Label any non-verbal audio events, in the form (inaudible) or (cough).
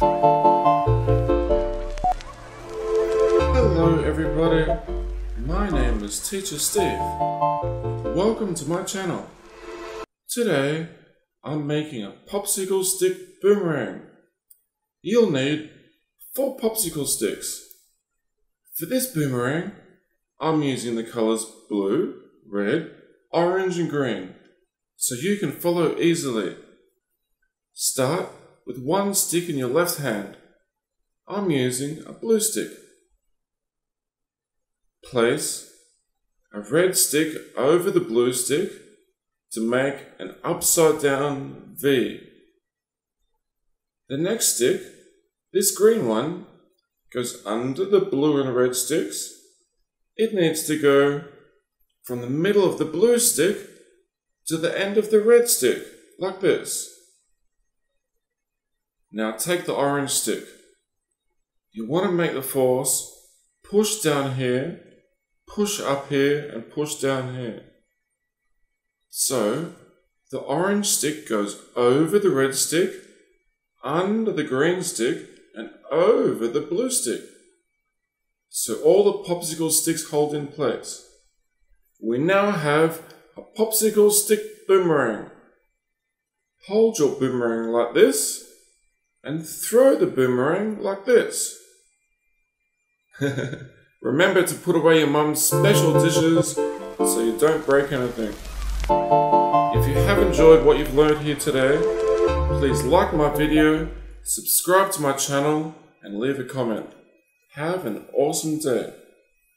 Hello everybody, my name is Teacher Steve. Welcome to my channel. Today, I'm making a popsicle stick boomerang. You'll need four popsicle sticks. For this boomerang, I'm using the colors blue, red, orange and green, so you can follow easily. Start with one stick in your left hand. I'm using a blue stick. Place a red stick over the blue stick to make an upside down V. The next stick, this green one, goes under the blue and red sticks. It needs to go from the middle of the blue stick to the end of the red stick, like this. Now take the orange stick. You want to make the force push down here push up here and push down here. So the orange stick goes over the red stick, under the green stick, and over the blue stick. So all the popsicle sticks hold in place. We now have a popsicle stick boomerang. Hold your boomerang like this and throw the boomerang like this. (laughs) Remember to put away your mum's special dishes so you don't break anything. If you have enjoyed what you've learned here today, please like my video, subscribe to my channel, and leave a comment. Have an awesome day.